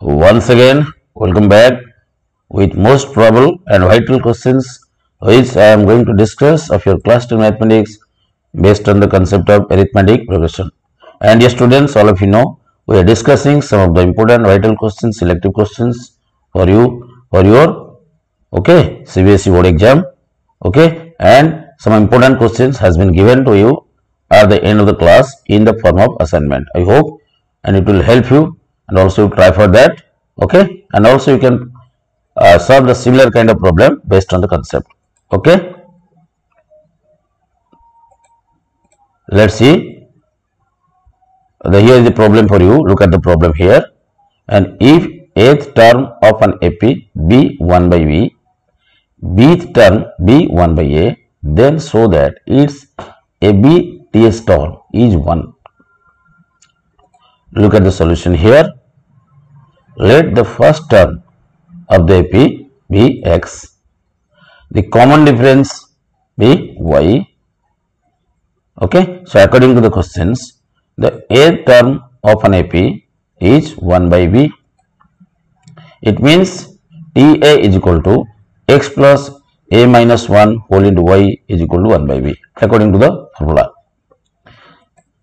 Once again, welcome back with most probable and vital questions which I am going to discuss of your class 10 mathematics based on the concept of arithmetic progression. And yes students, all of you know, we are discussing some of the important vital questions, selective questions for you, for your, okay, CBSE board exam, okay, and some important questions has been given to you at the end of the class in the form of assignment. I hope and it will help you and also try for that, okay, and also you can uh, solve the similar kind of problem based on the concept, okay. Let's see. The here is the problem for you. Look at the problem here. And if eighth term of an AP b 1 by v bth term b 1 by a then show that its AB ts term is 1 look at the solution here let the first term of the AP be x the common difference be y okay so according to the questions the eighth term of an AP is 1 by V. It means TA is equal to x plus a minus 1 whole into y is equal to 1 by v according to the formula.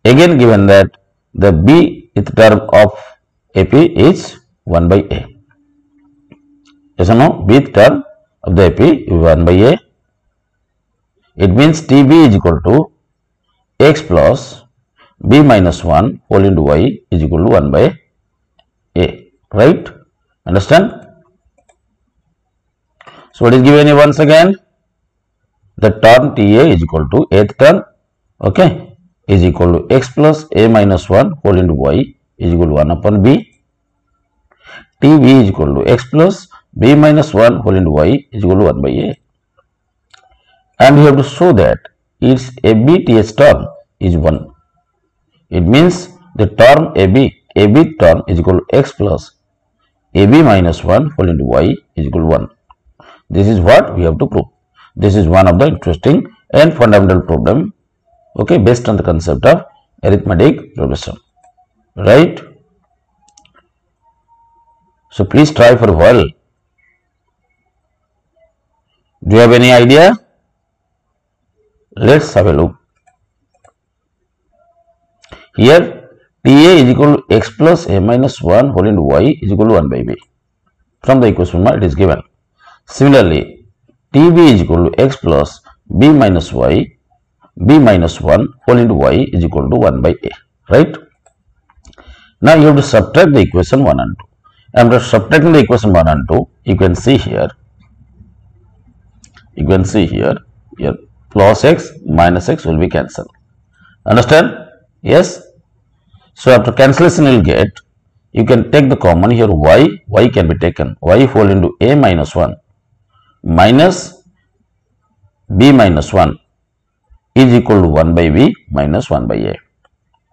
Again given that the bth term of AP is one by a is no bth term one by a it means T b is equal to x plus b minus one whole into y is equal to one by a right understand so what is given you once again the term T H equal to ath term okay is equal to x plus a minus one whole into y is equal to one upon b tb is equal to x plus b minus 1 whole into y is equal to 1 by a and we have to show that its abts term is 1 it means the term AB, AB term is equal to x plus AB minus 1 whole into y is equal to 1. This is what we have to prove. This is one of the interesting and fundamental problem okay based on the concept of arithmetic progression right so please try for a while do you have any idea let's have a look here TA is equal to x plus a minus 1 whole into y is equal to 1 by b. From the equation it is given. Similarly, TB is equal to x plus b minus y, b minus 1 whole into y is equal to 1 by a. Right? Now you have to subtract the equation 1 and 2. After subtracting the equation 1 and 2, you can see here, you can see here, here plus x minus x will be cancelled. Understand? Yes? So after cancellation you will get, you can take the common here y, y can be taken, y whole into a minus 1 minus b minus 1 is equal to 1 by b minus 1 by a.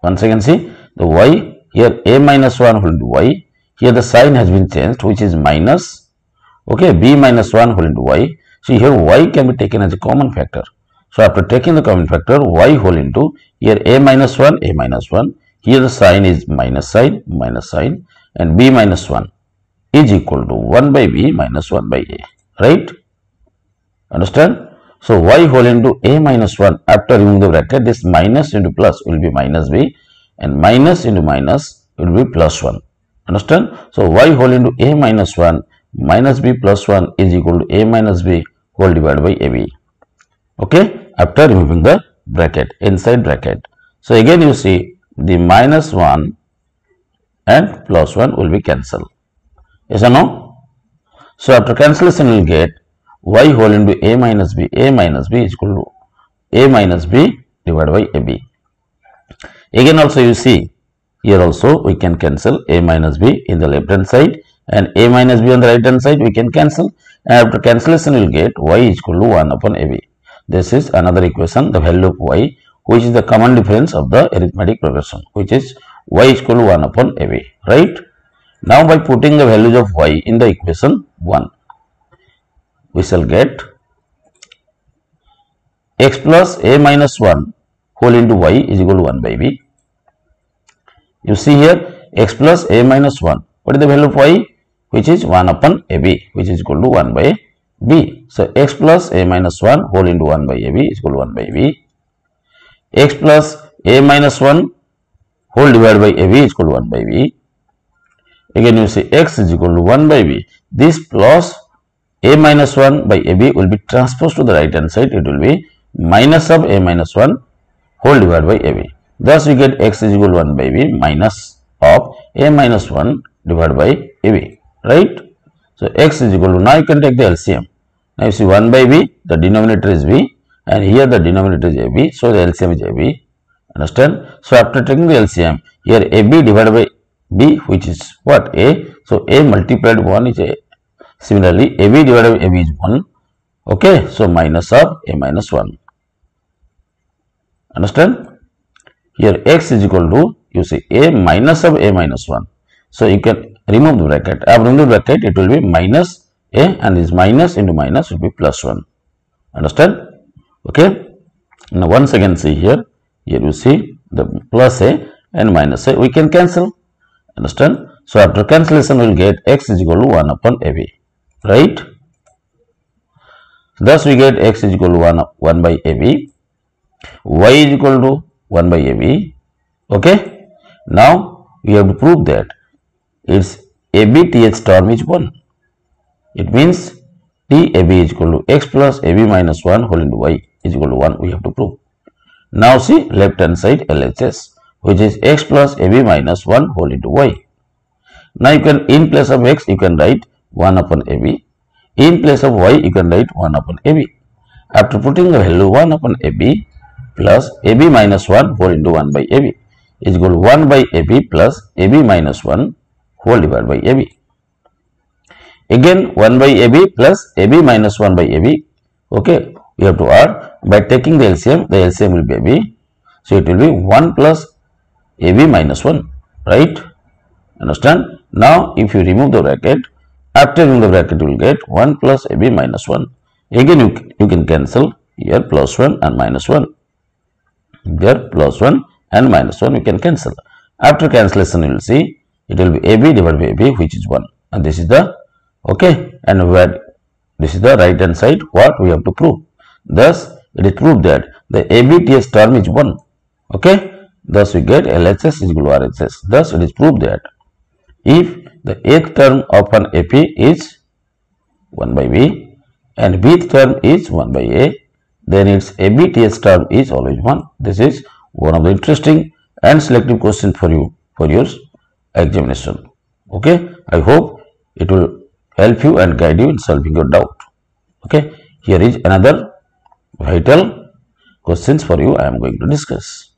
Once again see the y here a minus 1 whole into y, here the sign has been changed which is minus, okay, b minus 1 whole into y. See here y can be taken as a common factor. So after taking the common factor y whole into here a minus 1, a minus 1, here the sign is minus sign, minus sign and b minus 1 is equal to 1 by b minus 1 by a, right? Understand? So, y whole into a minus 1 after removing the bracket this minus into plus will be minus b and minus into minus will be plus 1. Understand? So, y whole into a minus 1 minus b plus 1 is equal to a minus b whole divided by ab. Okay? After removing the bracket inside bracket. So, again you see the minus 1 and plus 1 will be cancelled. Yes or no? So, after cancellation you will get y whole into a minus b, a minus b is equal to a minus b divided by ab. Again also you see here also we can cancel a minus b in the left hand side and a minus b on the right hand side we can cancel. And after cancellation you will get y is equal to 1 upon ab. This is another equation the value of y which is the common difference of the arithmetic progression which is y is equal to 1 upon ab right? Now by putting the values of y in the equation 1 we shall get x plus a minus 1 whole into y is equal to 1 by b you see here x plus a minus 1 What is the value of y? Which is 1 upon ab, which is equal to 1 by b. So x plus a minus 1 whole into 1 by ab is equal to 1 by b. x plus a minus 1 whole divided by ab is equal to 1 by b. Again you see x is equal to 1 by b. This plus a minus 1 by ab will be transposed to the right hand side. It will be minus of a minus 1 whole divided by ab. Thus we get x is equal to 1 by b minus of a minus 1 divided by ab. Right? So x is equal to now you can take the LCM. Now you see 1 by b the denominator is b and here the denominator is ab. So the LCM is ab. Understand? So after taking the LCM here ab divided by b which is what a. So a multiplied 1 is a. Similarly ab divided by ab is 1. Okay. So minus of a minus 1. Understand? Here x is equal to you see a minus of a minus 1. So you can remove the bracket. Have removed the bracket it will be minus a and this minus into minus will be plus 1. Understand? Okay. Now once again see here. Here you see the plus a and minus a we can cancel. Understand? So after cancellation we will get x is equal to 1 upon ab. Right? Thus we get x is equal to 1, 1 by a b. y is equal to 1 by AB. Okay. Now we have to prove that its AB ABTH term is 1. It means TAB is equal to x plus AB minus 1 whole into y is equal to 1 we have to prove. Now see left hand side LHS which is x plus AB minus 1 whole into y. Now you can in place of x you can write 1 upon AB. In place of y you can write 1 upon AB. After putting the value 1 upon AB plus AB minus 1 whole into 1 by AB is equal to 1 by AB plus AB minus 1 whole divided by AB. Again 1 by AB plus AB minus 1 by AB. Okay, we have to add by taking the LCM, the LCM will be AB. So it will be 1 plus AB minus 1, right? Understand? Now if you remove the bracket, after removing the bracket you will get 1 plus AB minus 1. Again you, you can cancel here plus 1 and minus 1 there plus 1 and minus 1 we can cancel. After cancellation you will see it will be AB divided by AB which is 1 and this is the okay and where this is the right hand side what we have to prove. Thus it is proved that the ABTS term is 1 okay thus we get LHS is equal to RHS thus it is proved that if the eighth term of an AP is 1 by B and bth term is 1 by A then its ABTS term is always 1. This is one of the interesting and selective question for you for your examination. Okay, I hope it will help you and guide you in solving your doubt. Okay, here is another vital questions for you I am going to discuss.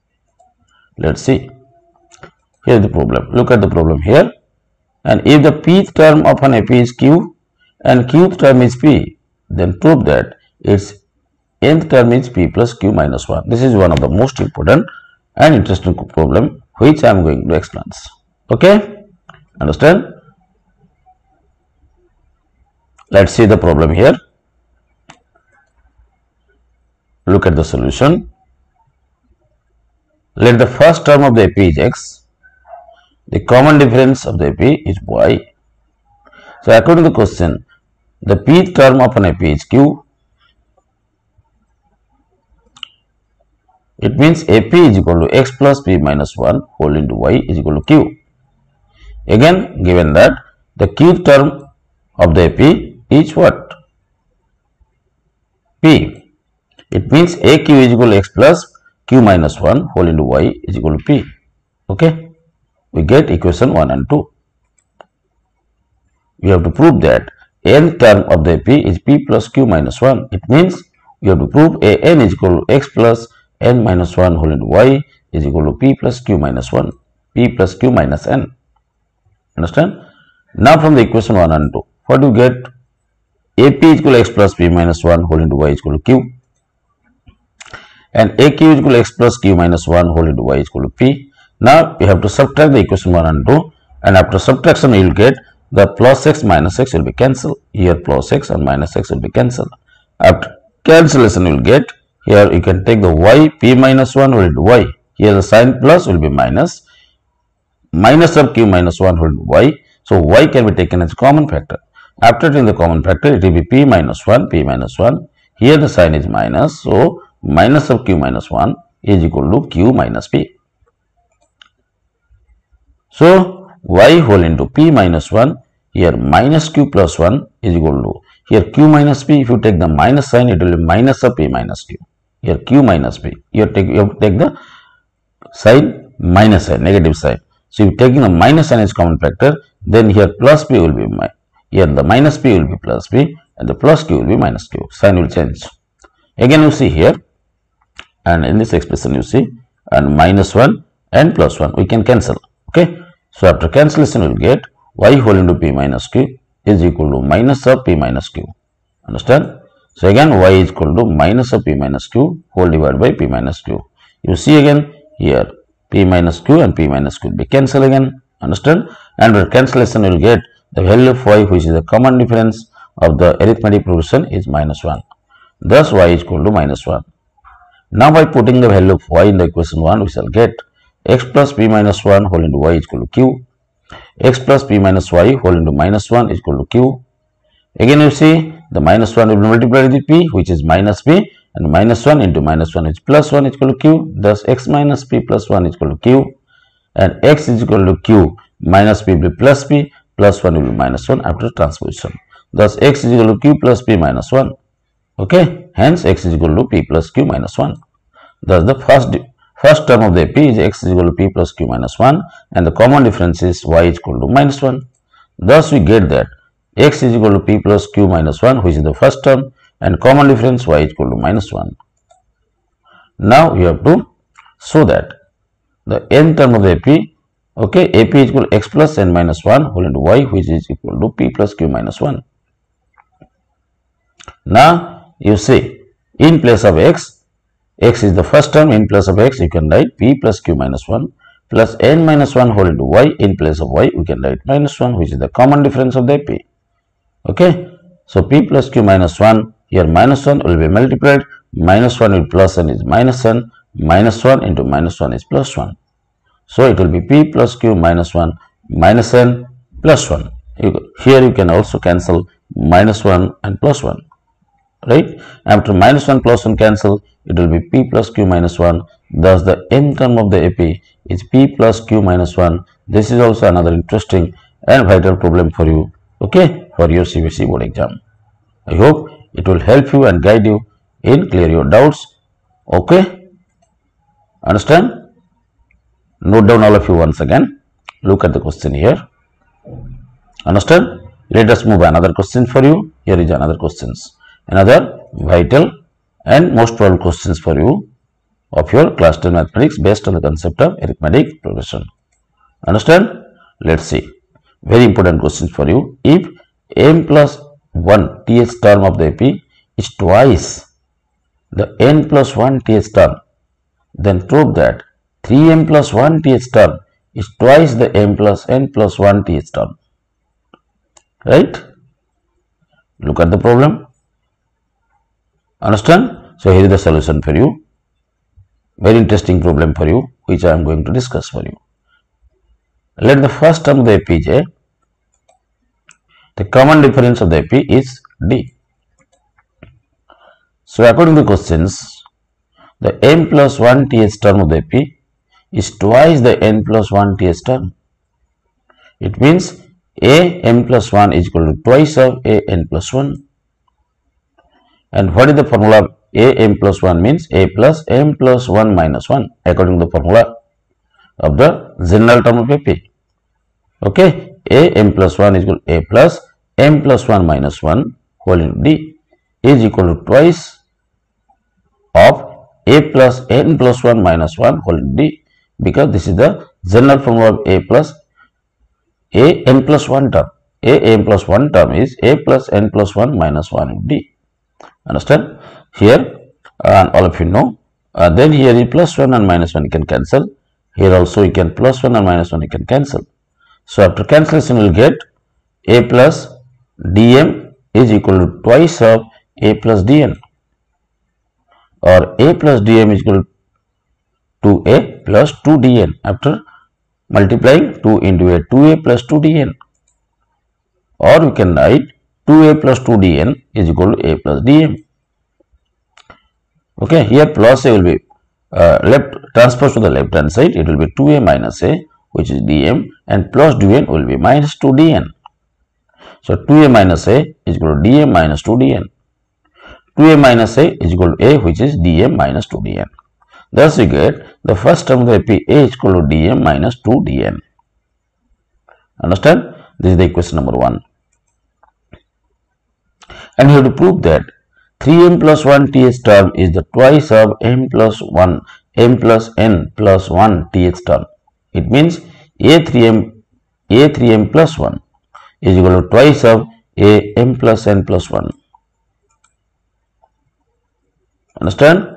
Let's see. Here is the problem. Look at the problem here. And if the pth term of an AP is Q and qth term is P, then prove that its nth term is p plus q minus 1. This is one of the most important and interesting problem which I am going to explain. Okay, understand? Let's see the problem here. Look at the solution. Let the first term of the AP is x. The common difference of the AP is y. So according to the question, the pth term of an AP is q It means AP is equal to x plus p minus 1 whole into y is equal to q. Again, given that the q term of the AP is what? P. It means AQ is equal to x plus q minus 1 whole into y is equal to p. Okay. We get equation 1 and 2. We have to prove that n term of the AP is p plus q minus 1. It means we have to prove a n is equal to x plus n minus 1 whole into y is equal to p plus q minus 1 p plus q minus n. Understand? Now from the equation 1 and 2 what do you get? Ap is equal to x plus p minus 1 whole into y is equal to q. And aq is equal to x plus q minus 1 whole into y is equal to p. Now we have to subtract the equation 1 and 2 and after subtraction you will get the plus x minus x will be cancelled. Here plus x and minus x will be cancelled. After cancellation you will get here you can take the y p minus 1 will be y. Here the sign plus will be minus. Minus of q minus 1 will be y. So y can be taken as common factor. After taking the common factor, it will be p minus 1, p minus 1. Here the sign is minus, so minus of q minus 1 is equal to q minus p. So y whole into p minus 1, here minus q plus 1 is equal to, here q minus p, if you take the minus sign, it will be minus of p minus q. Here q minus p, you take, you have to take the sign minus sign, negative sign. So if taking the minus sign as common factor, then here plus p will be my here the minus p will be plus p and the plus q will be minus q. Sign will change. Again you see here and in this expression you see and minus 1 and plus 1 we can cancel. Okay. So after cancellation we will get y whole into p minus q is equal to minus of p minus q. Understand? So again y is equal to minus of p minus q whole divided by p minus q. You see again here p minus q and p minus q be cancelled again. Understand? And with cancellation we will get the value of y which is the common difference of the arithmetic progression is minus 1. Thus y is equal to minus 1. Now by putting the value of y in the equation 1 we shall get x plus p minus 1 whole into y is equal to q. x plus p minus y whole into minus 1 is equal to q. Again you see the minus 1 will be multiplied with p which is minus p and minus 1 into minus 1 is plus 1 is equal to q. Thus x minus p plus 1 is equal to q and x is equal to q minus p will be plus p plus 1 will be minus 1 after transposition. Thus x is equal to q plus p minus 1. Okay. Hence x is equal to p plus q minus 1. Thus the first first term of the p is x is equal to p plus q minus 1 and the common difference is y is equal to minus 1. Thus we get that x is equal to p plus q minus 1 which is the first term and common difference y is equal to minus 1. Now you have to show that the n term of the p okay ap is equal to x plus n minus 1 whole into y which is equal to p plus q minus 1 now you see in place of x x is the first term in place of x you can write p plus q minus 1 plus n minus 1 whole into y. In place of y we can write minus 1 which is the common difference of the p okay so p plus q minus 1 here minus 1 will be multiplied minus 1 with plus n is minus n minus 1 into minus 1 is plus 1 so it will be p plus q minus 1 minus n plus 1. You, here you can also cancel minus 1 and plus 1. Right? After minus 1 plus 1 cancel, it will be p plus q minus 1. Thus the n term of the AP is p plus q minus 1. This is also another interesting and vital problem for you. Okay? For your CBSE board exam. I hope it will help you and guide you in clear your doubts. Okay? Understand? Note down all of you once again. Look at the question here. Understand? Let us move another question for you. Here is another questions. Another vital and most probable questions for you of your class 10 mathematics based on the concept of arithmetic progression. Understand? Let's see. Very important questions for you. If m plus 1 th term of the AP is twice the n plus 1 th term, then prove that 3m plus 1 th term is twice the m plus n plus 1 th term. Right? Look at the problem. Understand? So, here is the solution for you. Very interesting problem for you, which I am going to discuss for you. Let the first term of the APJ, the common difference of the AP is D. So, according to the questions, the m plus 1 th term of the AP is twice the n plus 1 th term. It means a m plus 1 is equal to twice of a n plus 1. And what is the formula of a m plus 1 means a plus m plus 1 minus 1 according to the formula of the general term of AP. Okay, a m plus 1 is equal to a plus m plus 1 minus 1 whole into d is equal to twice of a plus n plus 1 minus 1 whole into d because this is the general formula of a plus a n plus 1 term. a n plus 1 term is a plus n plus 1 minus 1 in d. Understand? Here and all of you know. Uh, then here is plus 1 and minus 1 you can cancel. Here also you can plus 1 and minus 1 you can cancel. So after cancellation we will get a plus dm is equal to twice of a plus dn or a plus dm is equal to 2a plus 2dn after multiplying 2 into a 2a plus 2dn or we can write 2a plus 2dn is equal to a plus dm. Okay, here plus a will be uh, left transposed to the left hand side, it will be 2a minus a which is dm and plus dn will be minus 2dn. So 2a minus a is equal to dm minus 2dn. 2a minus a is equal to a which is dm minus 2dn. Thus we get the first term of the AP a is equal to dm minus 2dn. Understand? This is the equation number 1. And we have to prove that 3m plus 1 th term is the twice of m plus 1 m plus n plus 1 th term. It means a3m a3m plus 1 is equal to twice of a m plus n plus 1. Understand?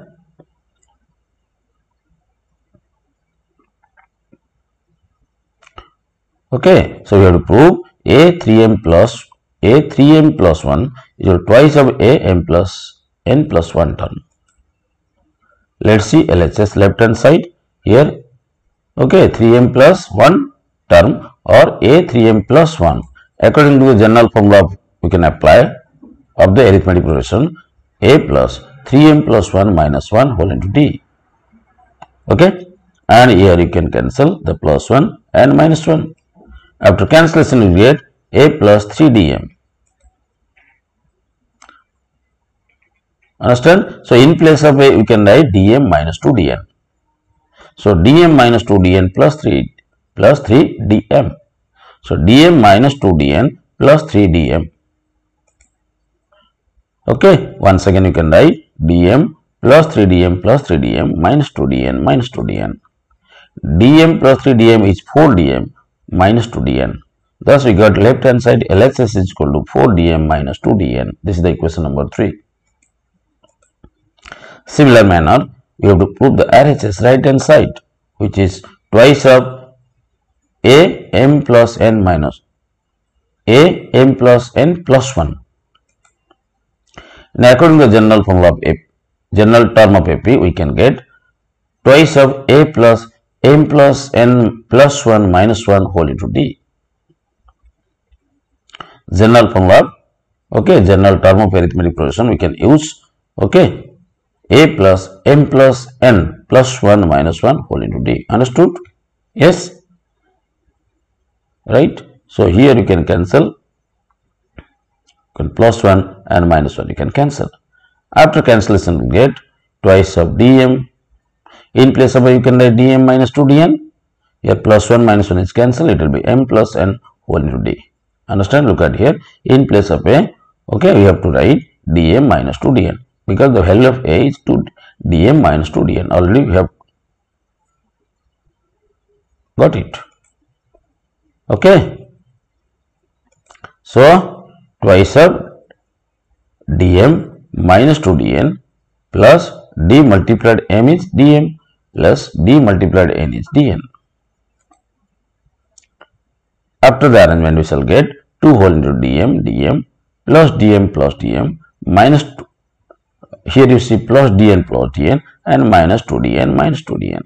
Okay, so we have to prove a 3m plus a 3m plus 1 is equal twice of a m plus n plus 1 term. Let's see LHS left hand side here. Okay, 3m plus 1 term or a 3m plus 1 according to the general formula we can apply of the arithmetic progression a plus 3m plus 1 minus 1 whole into d. Okay, and here you can cancel the plus 1 and minus 1. After cancellation you get a plus 3 dm. Understand? So, in place of a we can write dm minus 2 dn. So, dm minus 2 dn plus 3 plus 3 dm. So, dm minus 2 dn plus 3 dm. Okay, once again you can write dm plus 3 dm plus 3 dm minus 2 dn minus 2 dn. dm plus 3 dm is 4 dm minus 2 dn. Thus, we got left hand side LHS is equal to 4 dm minus 2 dn. This is the equation number 3. Similar manner, we have to prove the RHS right hand side which is twice of a m plus n minus a m plus n plus 1. Now, according to the general formula of a general term of AP, we can get twice of a plus m plus n plus 1 minus 1 whole into d. General formula, okay, general term of arithmetic progression we can use, okay, a plus m plus n plus 1 minus 1 whole into d. Understood? Yes? Right? So, here you can cancel can plus 1 and minus 1 you can cancel. After cancellation we get twice of dm in place of you can write dm minus 2 dn. Here plus 1 minus 1 is cancelled. It will be m plus n whole into d. Understand? Look at here. In place of a, okay, we have to write dm minus 2 dn because the value of a is 2 dm minus 2 dn. Already we have got it. Okay. So, twice of dm minus 2 dn plus d multiplied m is dm plus d multiplied n is dn. After the arrangement, we shall get 2 whole into dm, dm plus dm plus dm minus 2. Here you see plus dn plus dn and minus 2dn minus 2dn.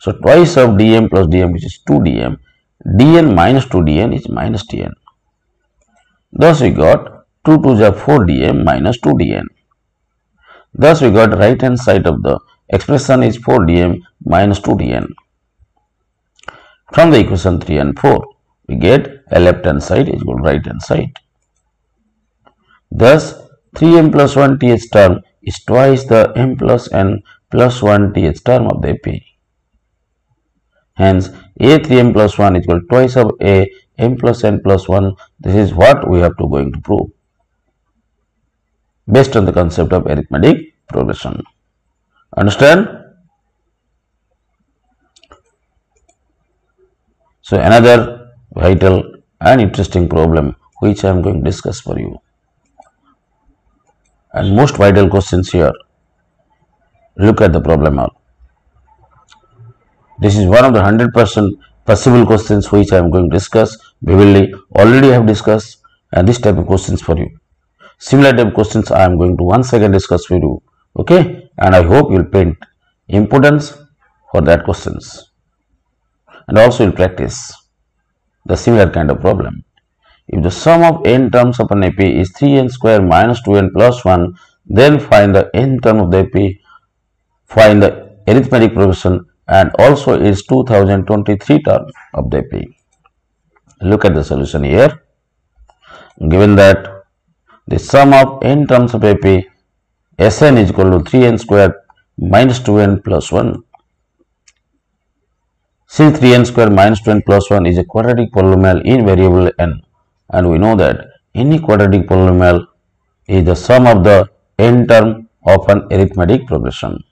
So, twice of dm plus dm which is 2dm, dn minus 2dn is minus dn. Thus, we got 2 to the 4dm minus 2dn. Thus, we got right hand side of the expression is 4dm minus 2dn. From the equation 3 and 4, we get a left hand side is equal to right hand side. Thus, 3m plus 1 th term is twice the m plus n plus 1 th term of the AP. Hence, a 3m plus 1 is equal to twice of a m plus n plus 1. This is what we have to going to prove based on the concept of arithmetic progression. Understand? So, another vital and interesting problem which I am going to discuss for you. And most vital questions here. Look at the problem out. This is one of the 100% possible questions which I am going to discuss. We will already have discussed and this type of questions for you. Similar type of questions I am going to once again discuss with you okay and i hope you'll paint importance for that questions and also you'll practice the similar kind of problem if the sum of n terms of an AP is 3n square minus 2n plus 1, then find the n term of the AP, find the arithmetic progression and also its 2023 term of the AP. Look at the solution here. Given that the sum of n terms of AP Sn is equal to 3n square minus 2n plus 1. Since 3n square minus 2n plus 1 is a quadratic polynomial in variable n and we know that any quadratic polynomial is the sum of the n term of an arithmetic progression.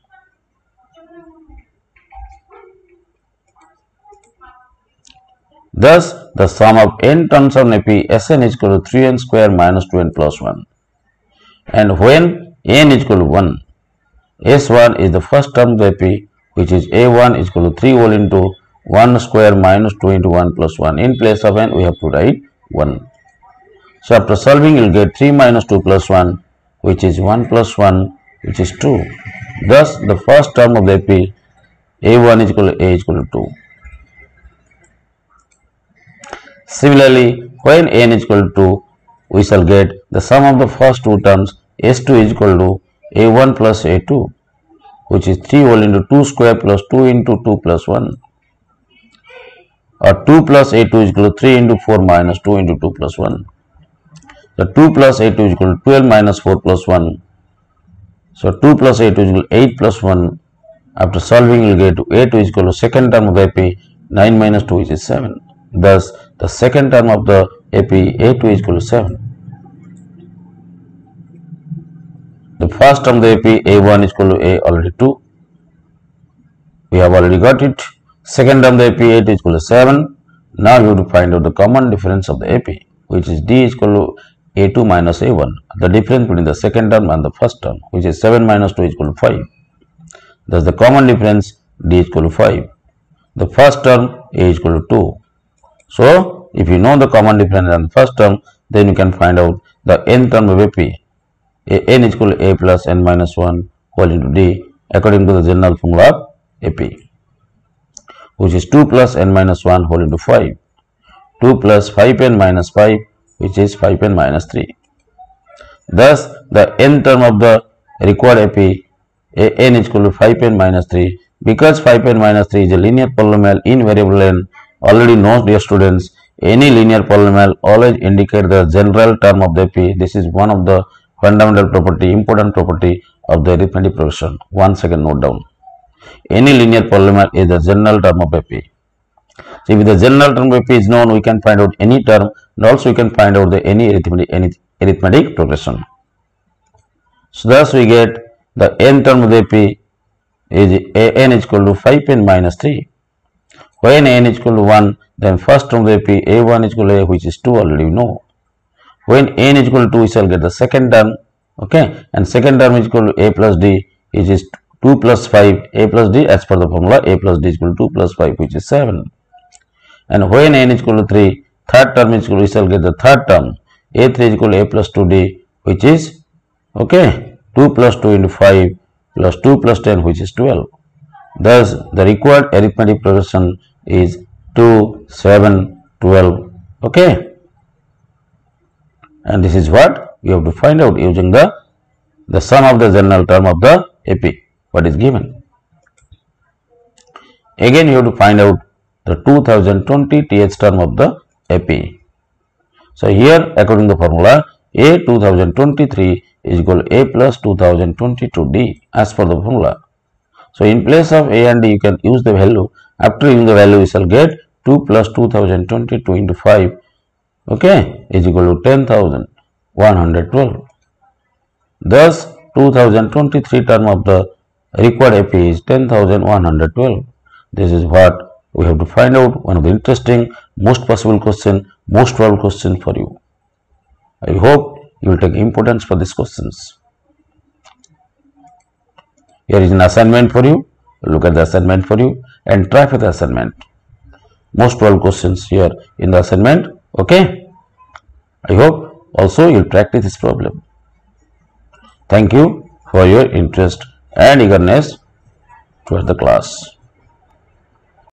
Thus, the sum of n terms of AP Sn is equal to 3n square minus 2n plus 1. And when n is equal to 1, S1 is the first term of AP which is A1 is equal to 3 whole into 1 square minus 2 into 1 plus 1. In place of n we have to write 1. So after solving you will get 3 minus 2 plus 1 which is 1 plus 1 which is 2. Thus the first term of the AP A1 is equal to A is equal to 2. Similarly when n is equal to 2 we shall get the sum of the first two terms S2 is equal to A1 plus A2 which is 3 whole into 2 square plus 2 into 2 plus 1 or 2 plus A2 is equal to 3 into 4 minus 2 into 2 plus 1. So 2 plus A2 is equal to 12 minus 4 plus 1. So 2 plus A2 is equal to 8 plus 1. After solving you get A2 is equal to second term of AP 9 minus 2 is 7. Thus the second term of the AP A2 is equal to 7. The first term of the AP A1 is equal to A already 2. We have already got it. Second term the AP 8 is equal to 7. Now you have to find out the common difference of the AP which is D is equal to A2 minus A1. The difference between the second term and the first term which is 7 minus 2 is equal to 5. Thus the common difference D is equal to 5. The first term A is equal to 2. So if you know the common difference in the first term then you can find out the n term of AP. A, n is equal to A plus n minus 1 whole into D according to the general formula of AP which is 2 plus n minus 1 whole into 5. 2 plus 5n minus 5 which is 5n minus 3. Thus, the n term of the required AP n is equal to 5n minus 3 because 5n minus 3 is a linear polynomial in variable n already knows dear students any linear polynomial always indicate the general term of the AP. This is one of the fundamental property important property of the arithmetic progression. One second note down. Any linear polynomial is the general term of AP. So if the general term of AP is known, we can find out any term and also we can find out the any arithmetic, any arithmetic progression. So thus we get the n term of the is a n is equal to 5n minus 3. When n is equal to 1, then first term of AP a1 is equal to a which is 2 already we know. When n is equal to 2, we shall get the second term, okay, and second term is equal to a plus d, which is 2 plus 5 a plus d as per the formula a plus d is equal to 2 plus 5 which is 7 and when n is equal to 3 third term is equal to we shall get the third term. A3 is equal to a plus 2d which is okay 2 plus 2 into 5 plus 2 plus 10 which is 12 thus the required arithmetic progression is 2 7 12 okay. And this is what you have to find out using the the sum of the general term of the AP what is given. Again you have to find out the 2020 TH term of the AP. So here according to the formula A 2023 is equal to A plus 2022D as per the formula. So in place of A and D you can use the value. After using the value you shall get 2 plus 2022 into 5 okay is equal to 10,112. Thus 2023 term of the required AP is 10,112. This is what we have to find out one of the interesting most possible question most probable question for you. I hope you will take importance for these questions. Here is an assignment for you. Look at the assignment for you and try for the assignment. Most probable questions here in the assignment. Okay. I hope also you will practice this problem. Thank you for your interest and eagerness towards the class.